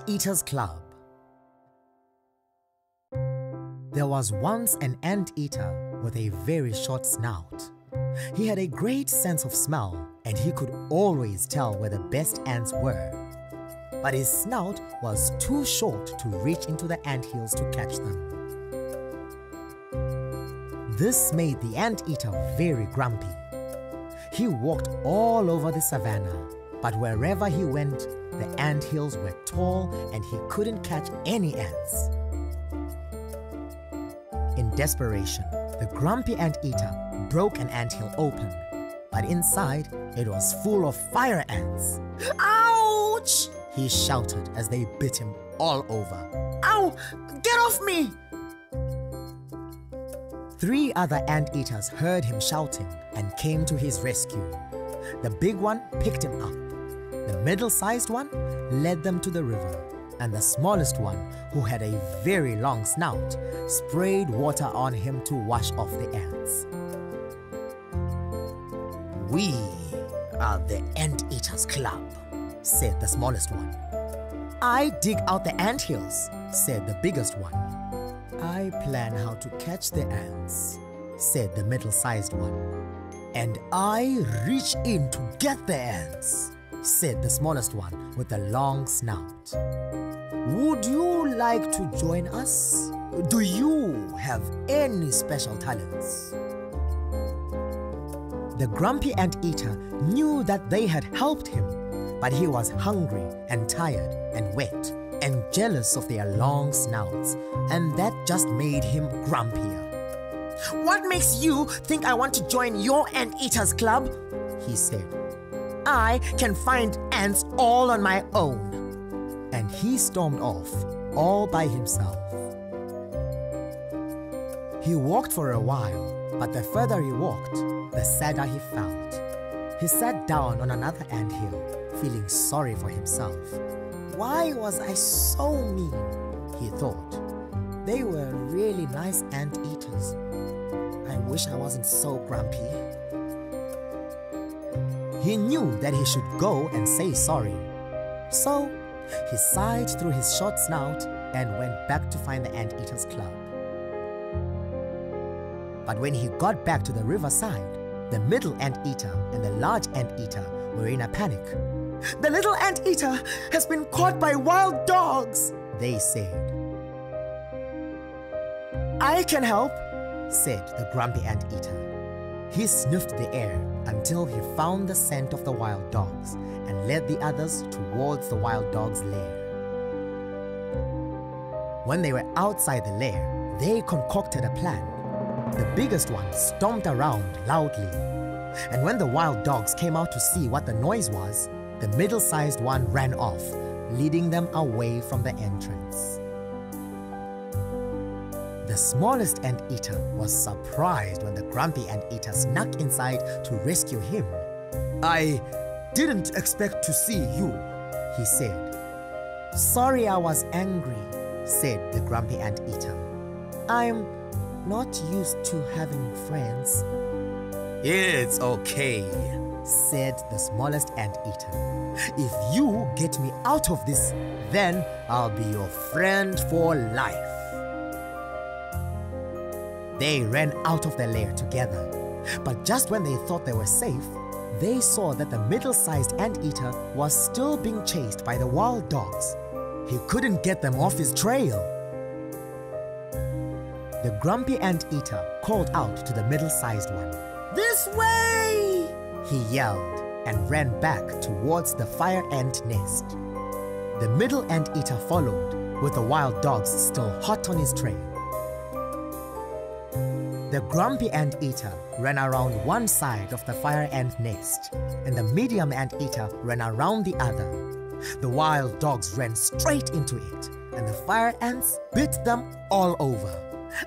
Anteaters Club. There was once an anteater with a very short snout. He had a great sense of smell and he could always tell where the best ants were. But his snout was too short to reach into the ant hills to catch them. This made the anteater very grumpy. He walked all over the savannah, but wherever he went, the ant hills were tall and he couldn't catch any ants. In desperation, the grumpy ant eater broke an anthill open, but inside it was full of fire ants. Ouch! He shouted as they bit him all over. Ow! Get off me! Three other ant eaters heard him shouting and came to his rescue. The big one picked him up. The middle-sized one led them to the river, and the smallest one, who had a very long snout, sprayed water on him to wash off the ants. We are the Ant Eaters Club, said the smallest one. I dig out the ant hills, said the biggest one. I plan how to catch the ants, said the middle-sized one. And I reach in to get the ants, said the smallest one with a long snout. Would you like to join us? Do you have any special talents? The grumpy anteater knew that they had helped him, but he was hungry and tired and wet and jealous of their long snouts, and that just made him grumpier. What makes you think I want to join your anteaters club? He said, I can find ants all on my own. and he stormed off all by himself. He walked for a while, but the further he walked, the sadder he felt. He sat down on another anthill, feeling sorry for himself. Why was I so mean? He thought. They were really nice ant eaters. I wish I wasn't so grumpy. He knew that he should go and say sorry. So he sighed through his short snout and went back to find the Anteaters Club. But when he got back to the riverside, the middle anteater and the large anteater were in a panic. The little anteater has been caught by wild dogs. They said, I can help. said the grumpy anteater. He sniffed the air until he found the scent of the wild dogs and led the others towards the wild dog's lair. When they were outside the lair, they concocted a plan. The biggest one stomped around loudly. And when the wild dogs came out to see what the noise was, the middle-sized one ran off, leading them away from the entrance. The smallest anteater was surprised when the grumpy anteater snuck inside to rescue him. I didn't expect to see you. he said. Sorry I was angry, said the grumpy anteater. I'm not used to having friends, It's okay. said the smallest anteater. If you get me out of this, then I'll be your friend for life. They ran out of the lair together, but just when they thought they were safe, they saw that the middle-sized anteater was still being chased by the wild dogs. He couldn't get them off his trail. The grumpy anteater called out to the middle-sized one. This way! He yelled and ran back towards the fire ant nest. The middle anteater followed, with the wild dogs still hot on his trail. The grumpy anteater ran around one side of the fire ant nest, and the medium anteater ran around the other. The wild dogs ran straight into it, and the fire ants bit them all over.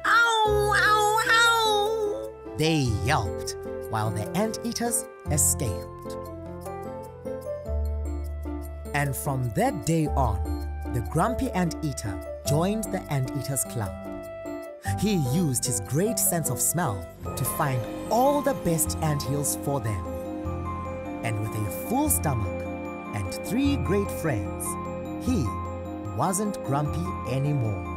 Ow! Ow! Ow! They yelped while the anteaters escaped. And from that day on, the grumpy anteater joined the Anteaters Club. He used his great sense of smell to find all the best anthills for them. And with a full stomach and three great friends, he wasn't grumpy anymore.